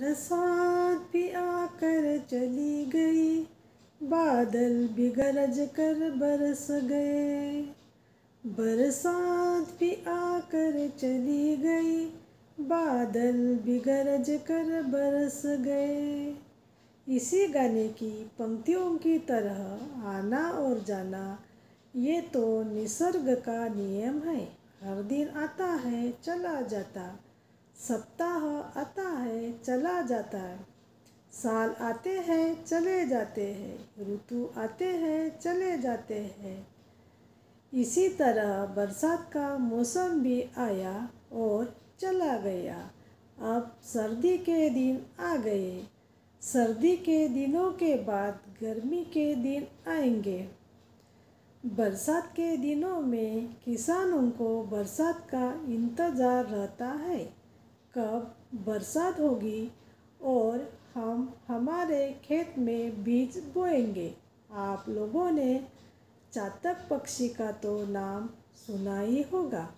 बरसात भी आकर चली गई, बादल भी गरज कर बरस गए। बरसात भी आकर चली गई, बादल भी गरज कर बरस गए। इसी गाने की पंक्तियों की तरह आना और जाना, ये तो निसर्ग का नियम है। हर दिन आता है, चला जाता। सप्ताह आता है, चला जाता है। साल आते हैं, चले जाते हैं। ऋतु आते हैं, चले जाते हैं। इसी तरह बरसात का मौसम भी आया और चला गया। अब सर्दी के दिन आ गए। सर्दी के दिनों के बाद गर्मी के दिन आएँगे। बरसात के दिनों में किसानों को बरसात का इंतज़ार रहता है। कब बरसात होगी और हम हमारे खेत में बीज बोएँगे। आप लोगों ने चातक पक्षी का तो नाम सुना ही होगा।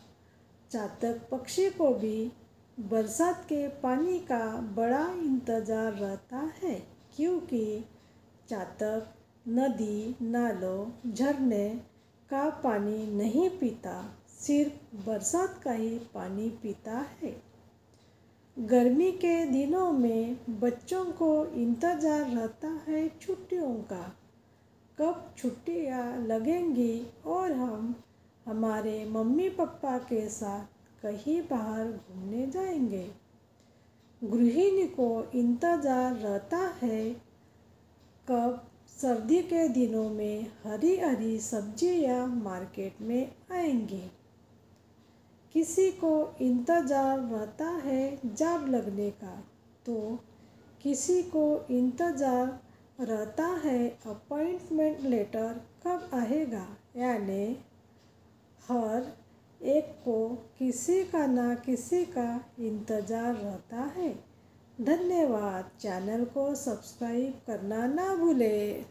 चातक पक्षी को भी बरसात के पानी का बड़ा इंतज़ार रहता है, क्योंकि चातक नदी, नालों, झरने का पानी नहीं पीता, सिर्फ़ बरसात का ही पानी पीता है। गर्मी के दिनों में बच्चों को इंतज़ार रहता है छुट्टियों का। कब छुट्टियाँ लगेंगी और हम हमारे मम्मी पापा के साथ कहीं बाहर घूमने जाएँगे। गृहिणी को इंतज़ार रहता है कब सर्दी के दिनों में हरी हरी सब्ज़ियाँ मार्केट में आएँगी। किसी को इंतज़ार रहता है जॉब लगने का तो किसी को इंतज़ार रहता है अपॉइंटमेंट लेटर कब आएगा, यानी हर एक को किसी का ना किसी का इंतज़ार रहता है। धन्यवाद। चैनल को सब्सक्राइब करना ना भूलें।